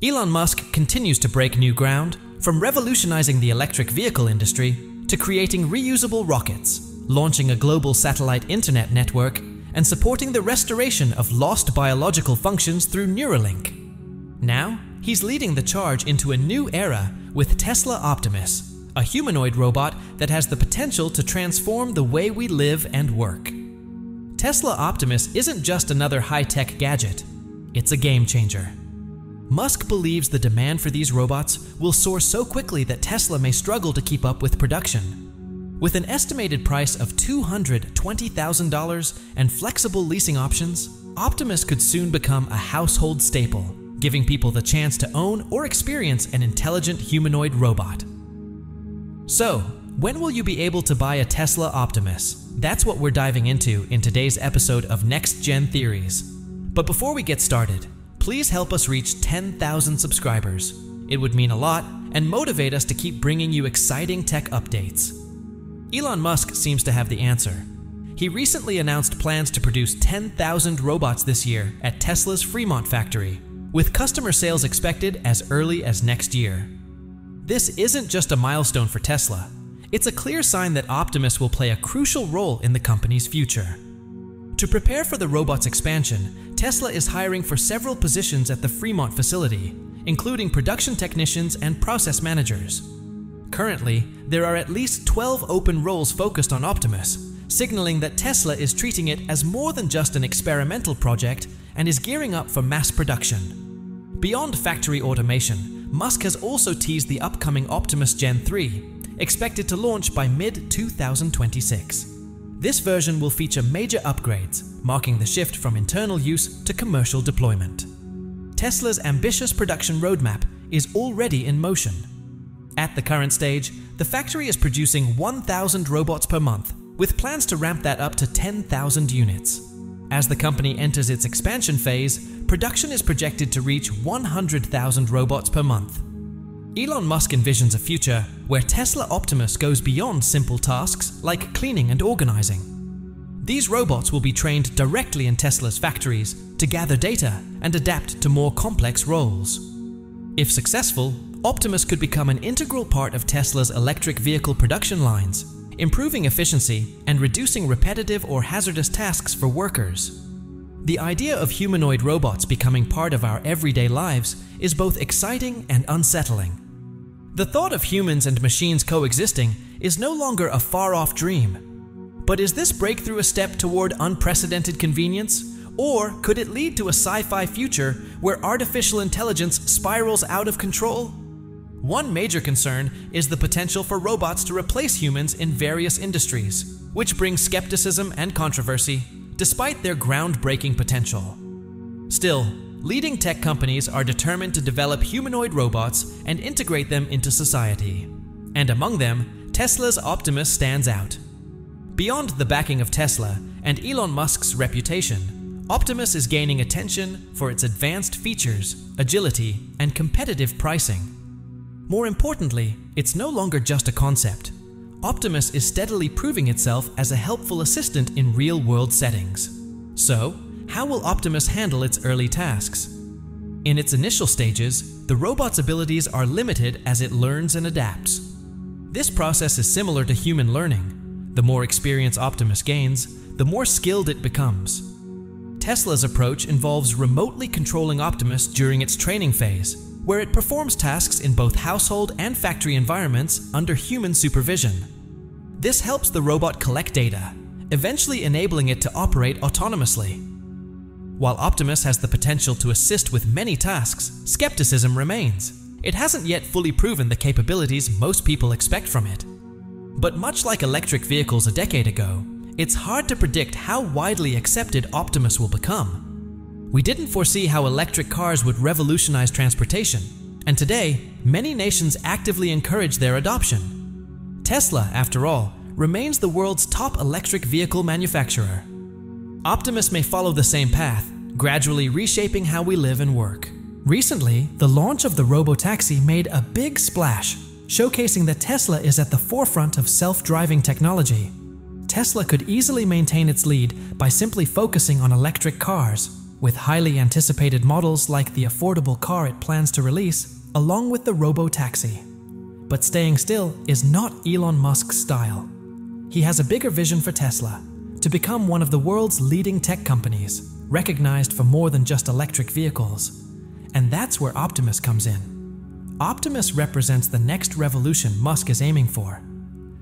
Elon Musk continues to break new ground, from revolutionizing the electric vehicle industry to creating reusable rockets, launching a global satellite internet network, and supporting the restoration of lost biological functions through Neuralink. Now, he's leading the charge into a new era with Tesla Optimus, a humanoid robot that has the potential to transform the way we live and work. Tesla Optimus isn't just another high tech gadget, it's a game changer. Musk believes the demand for these robots will soar so quickly that Tesla may struggle to keep up with production. With an estimated price of $220,000 and flexible leasing options, Optimus could soon become a household staple, giving people the chance to own or experience an intelligent humanoid robot. So, when will you be able to buy a Tesla Optimus? That's what we're diving into in today's episode of Next Gen Theories. But before we get started, please help us reach 10,000 subscribers. It would mean a lot and motivate us to keep bringing you exciting tech updates. Elon Musk seems to have the answer. He recently announced plans to produce 10,000 robots this year at Tesla's Fremont factory, with customer sales expected as early as next year. This isn't just a milestone for Tesla, it's a clear sign that Optimus will play a crucial role in the company's future. To prepare for the robot's expansion, Tesla is hiring for several positions at the Fremont facility, including production technicians and process managers. Currently, there are at least 12 open roles focused on Optimus, signaling that Tesla is treating it as more than just an experimental project and is gearing up for mass production. Beyond factory automation, Musk has also teased the upcoming Optimus Gen 3, expected to launch by mid 2026. This version will feature major upgrades, marking the shift from internal use to commercial deployment. Tesla's ambitious production roadmap is already in motion, at the current stage, the factory is producing 1,000 robots per month, with plans to ramp that up to 10,000 units. As the company enters its expansion phase, production is projected to reach 100,000 robots per month. Elon Musk envisions a future where Tesla Optimus goes beyond simple tasks like cleaning and organizing. These robots will be trained directly in Tesla's factories to gather data and adapt to more complex roles. If successful, Optimus could become an integral part of Tesla's electric vehicle production lines, improving efficiency and reducing repetitive or hazardous tasks for workers. The idea of humanoid robots becoming part of our everyday lives is both exciting and unsettling. The thought of humans and machines coexisting is no longer a far off dream. But is this breakthrough a step toward unprecedented convenience? Or could it lead to a sci fi future where artificial intelligence spirals out of control? One major concern is the potential for robots to replace humans in various industries, which brings skepticism and controversy, despite their groundbreaking potential. Still, leading tech companies are determined to develop humanoid robots and integrate them into society. And among them, Tesla's Optimus stands out. Beyond the backing of Tesla and Elon Musk's reputation, Optimus is gaining attention for its advanced features, agility, and competitive pricing. More importantly, it's no longer just a concept. Optimus is steadily proving itself as a helpful assistant in real world settings. So, how will Optimus handle its early tasks? In its initial stages, the robot's abilities are limited as it learns and adapts. This process is similar to human learning. The more experience Optimus gains, the more skilled it becomes. Tesla's approach involves remotely controlling Optimus during its training phase where it performs tasks in both household and factory environments under human supervision. This helps the robot collect data, eventually enabling it to operate autonomously. While Optimus has the potential to assist with many tasks, skepticism remains. It hasn't yet fully proven the capabilities most people expect from it. But much like electric vehicles a decade ago, it's hard to predict how widely accepted Optimus will become. We didn't foresee how electric cars would revolutionize transportation, and today, many nations actively encourage their adoption. Tesla, after all, remains the world's top electric vehicle manufacturer. Optimus may follow the same path, gradually reshaping how we live and work. Recently, the launch of the Robotaxi made a big splash, showcasing that Tesla is at the forefront of self-driving technology. Tesla could easily maintain its lead by simply focusing on electric cars, with highly anticipated models like the affordable car it plans to release, along with the robo-taxi. But staying still is not Elon Musk's style. He has a bigger vision for Tesla to become one of the world's leading tech companies, recognized for more than just electric vehicles. And that's where Optimus comes in. Optimus represents the next revolution Musk is aiming for.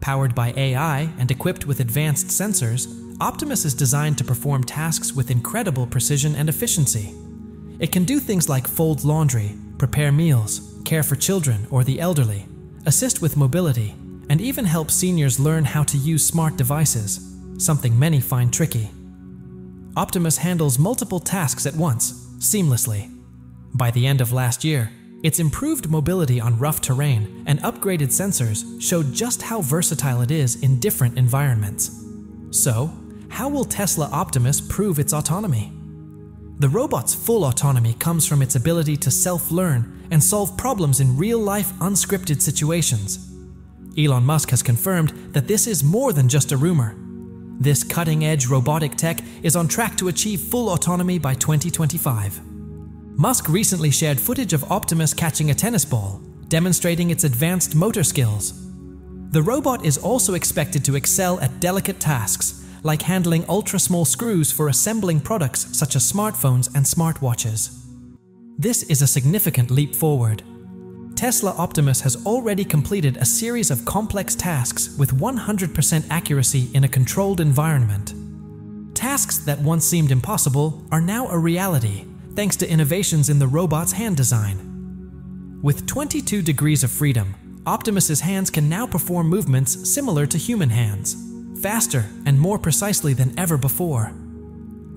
Powered by AI and equipped with advanced sensors, Optimus is designed to perform tasks with incredible precision and efficiency. It can do things like fold laundry, prepare meals, care for children or the elderly, assist with mobility, and even help seniors learn how to use smart devices, something many find tricky. Optimus handles multiple tasks at once, seamlessly. By the end of last year, its improved mobility on rough terrain and upgraded sensors showed just how versatile it is in different environments. So, how will Tesla Optimus prove its autonomy? The robot's full autonomy comes from its ability to self-learn and solve problems in real-life unscripted situations. Elon Musk has confirmed that this is more than just a rumor. This cutting-edge robotic tech is on track to achieve full autonomy by 2025. Musk recently shared footage of Optimus catching a tennis ball, demonstrating its advanced motor skills. The robot is also expected to excel at delicate tasks, like handling ultra-small screws for assembling products such as smartphones and smartwatches. This is a significant leap forward. Tesla Optimus has already completed a series of complex tasks with 100% accuracy in a controlled environment. Tasks that once seemed impossible are now a reality thanks to innovations in the robot's hand design. With 22 degrees of freedom, Optimus's hands can now perform movements similar to human hands, faster and more precisely than ever before.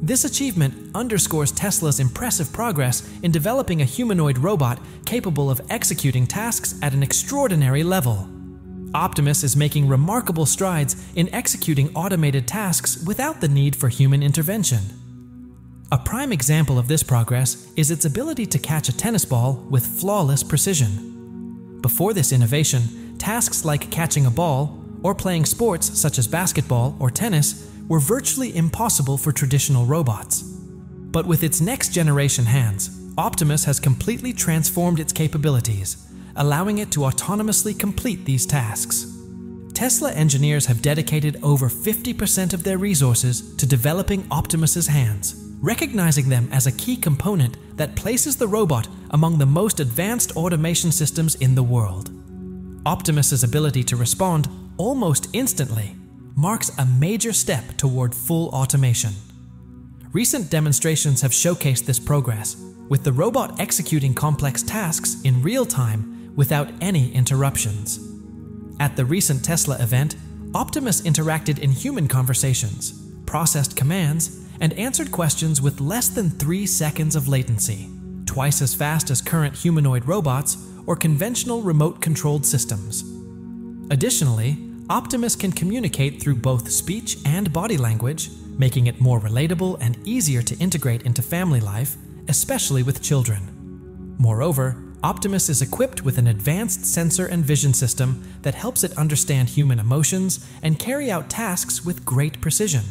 This achievement underscores Tesla's impressive progress in developing a humanoid robot capable of executing tasks at an extraordinary level. Optimus is making remarkable strides in executing automated tasks without the need for human intervention. A prime example of this progress is its ability to catch a tennis ball with flawless precision. Before this innovation, tasks like catching a ball or playing sports such as basketball or tennis were virtually impossible for traditional robots. But with its next generation hands, Optimus has completely transformed its capabilities, allowing it to autonomously complete these tasks. Tesla engineers have dedicated over 50% of their resources to developing Optimus's hands, recognizing them as a key component that places the robot among the most advanced automation systems in the world. Optimus's ability to respond almost instantly marks a major step toward full automation. Recent demonstrations have showcased this progress, with the robot executing complex tasks in real time without any interruptions. At the recent Tesla event, Optimus interacted in human conversations, processed commands, and answered questions with less than 3 seconds of latency, twice as fast as current humanoid robots or conventional remote-controlled systems. Additionally, Optimus can communicate through both speech and body language, making it more relatable and easier to integrate into family life, especially with children. Moreover, Optimus is equipped with an advanced sensor and vision system that helps it understand human emotions and carry out tasks with great precision.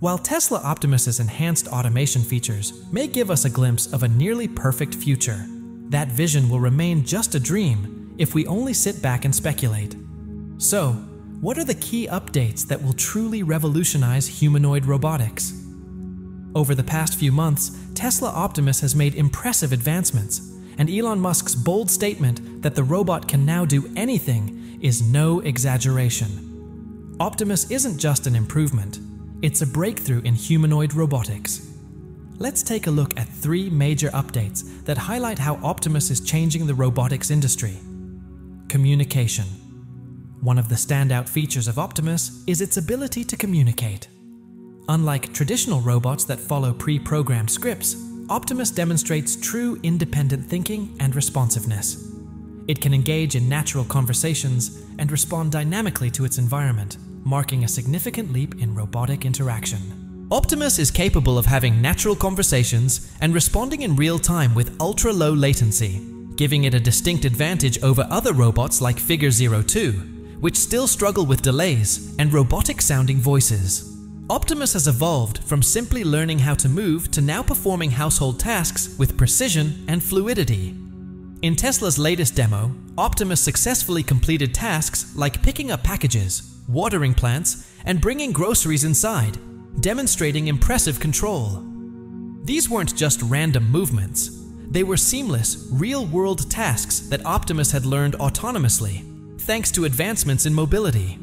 While Tesla Optimus's enhanced automation features may give us a glimpse of a nearly perfect future, that vision will remain just a dream if we only sit back and speculate. So, what are the key updates that will truly revolutionize humanoid robotics? Over the past few months, Tesla Optimus has made impressive advancements, and Elon Musk's bold statement that the robot can now do anything is no exaggeration. Optimus isn't just an improvement, it's a breakthrough in humanoid robotics. Let's take a look at three major updates that highlight how Optimus is changing the robotics industry. Communication. One of the standout features of Optimus is its ability to communicate. Unlike traditional robots that follow pre-programmed scripts, Optimus demonstrates true independent thinking and responsiveness. It can engage in natural conversations and respond dynamically to its environment, marking a significant leap in robotic interaction. Optimus is capable of having natural conversations and responding in real time with ultra-low latency, giving it a distinct advantage over other robots like Figure 02, which still struggle with delays and robotic-sounding voices. Optimus has evolved from simply learning how to move to now performing household tasks with precision and fluidity. In Tesla's latest demo, Optimus successfully completed tasks like picking up packages, watering plants, and bringing groceries inside, demonstrating impressive control. These weren't just random movements. They were seamless, real-world tasks that Optimus had learned autonomously, thanks to advancements in mobility.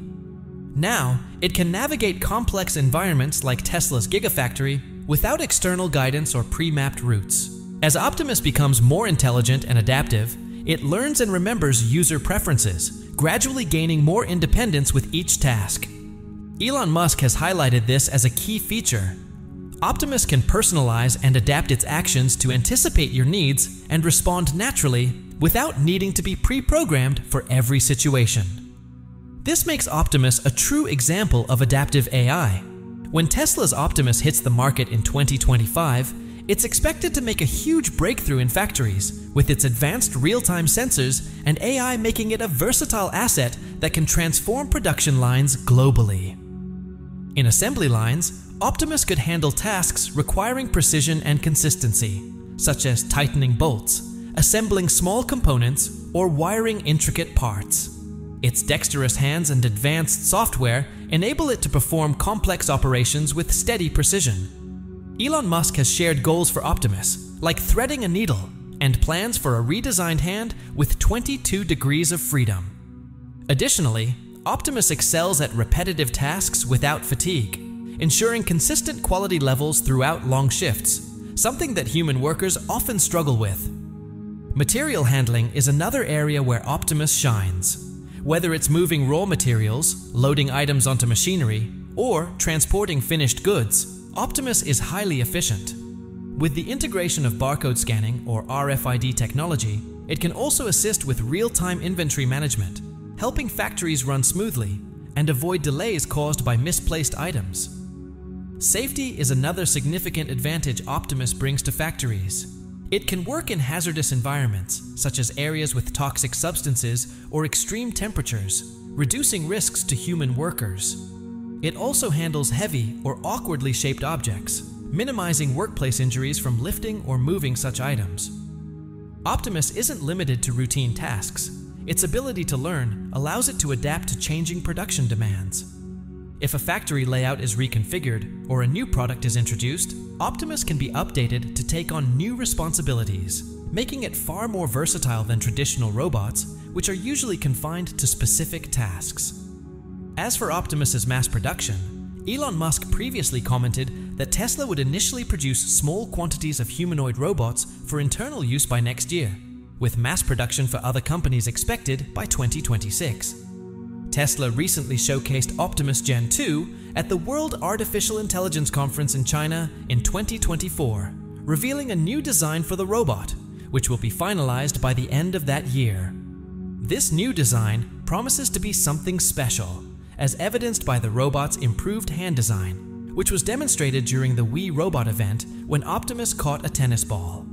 Now, it can navigate complex environments like Tesla's Gigafactory without external guidance or pre-mapped routes. As Optimus becomes more intelligent and adaptive, it learns and remembers user preferences, gradually gaining more independence with each task. Elon Musk has highlighted this as a key feature. Optimus can personalize and adapt its actions to anticipate your needs and respond naturally without needing to be pre-programmed for every situation. This makes Optimus a true example of adaptive AI. When Tesla's Optimus hits the market in 2025, it's expected to make a huge breakthrough in factories, with its advanced real-time sensors and AI making it a versatile asset that can transform production lines globally. In assembly lines, Optimus could handle tasks requiring precision and consistency, such as tightening bolts, assembling small components, or wiring intricate parts. Its dexterous hands and advanced software enable it to perform complex operations with steady precision. Elon Musk has shared goals for Optimus, like threading a needle, and plans for a redesigned hand with 22 degrees of freedom. Additionally, Optimus excels at repetitive tasks without fatigue, ensuring consistent quality levels throughout long shifts, something that human workers often struggle with. Material handling is another area where Optimus shines. Whether it's moving raw materials, loading items onto machinery, or transporting finished goods, Optimus is highly efficient. With the integration of barcode scanning or RFID technology, it can also assist with real-time inventory management, helping factories run smoothly and avoid delays caused by misplaced items. Safety is another significant advantage Optimus brings to factories. It can work in hazardous environments, such as areas with toxic substances or extreme temperatures, reducing risks to human workers. It also handles heavy or awkwardly shaped objects, minimizing workplace injuries from lifting or moving such items. Optimus isn't limited to routine tasks. Its ability to learn allows it to adapt to changing production demands. If a factory layout is reconfigured or a new product is introduced, Optimus can be updated to take on new responsibilities, making it far more versatile than traditional robots, which are usually confined to specific tasks. As for Optimus's mass production, Elon Musk previously commented that Tesla would initially produce small quantities of humanoid robots for internal use by next year, with mass production for other companies expected by 2026. Tesla recently showcased Optimus Gen 2 at the World Artificial Intelligence Conference in China in 2024, revealing a new design for the robot, which will be finalized by the end of that year. This new design promises to be something special, as evidenced by the robot's improved hand design, which was demonstrated during the We Robot event when Optimus caught a tennis ball.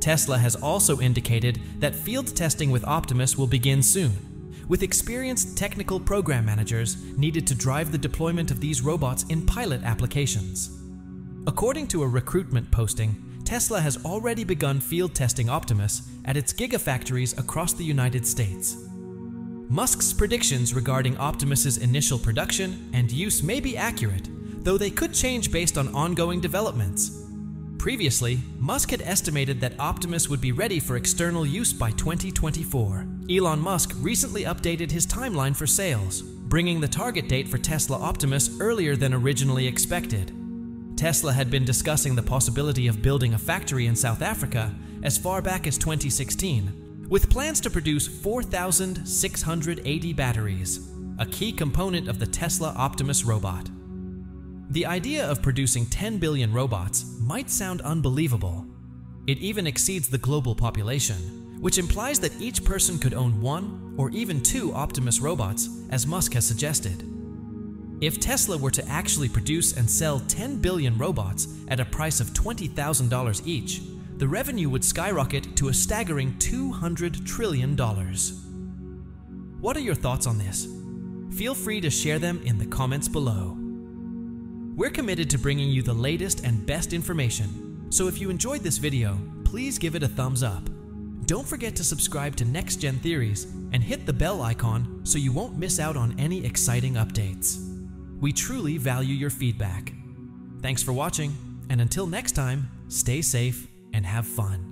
Tesla has also indicated that field testing with Optimus will begin soon, with experienced technical program managers needed to drive the deployment of these robots in pilot applications. According to a recruitment posting, Tesla has already begun field testing Optimus at its gigafactories across the United States. Musk's predictions regarding Optimus's initial production and use may be accurate, though they could change based on ongoing developments. Previously, Musk had estimated that Optimus would be ready for external use by 2024. Elon Musk recently updated his timeline for sales, bringing the target date for Tesla Optimus earlier than originally expected. Tesla had been discussing the possibility of building a factory in South Africa as far back as 2016, with plans to produce 4,680 batteries, a key component of the Tesla Optimus robot. The idea of producing 10 billion robots might sound unbelievable. It even exceeds the global population, which implies that each person could own one or even two Optimus robots, as Musk has suggested. If Tesla were to actually produce and sell 10 billion robots at a price of $20,000 each, the revenue would skyrocket to a staggering $200 trillion. What are your thoughts on this? Feel free to share them in the comments below. We're committed to bringing you the latest and best information, so if you enjoyed this video, please give it a thumbs up. Don't forget to subscribe to Next Gen Theories and hit the bell icon so you won't miss out on any exciting updates. We truly value your feedback. Thanks for watching, and until next time, stay safe and have fun.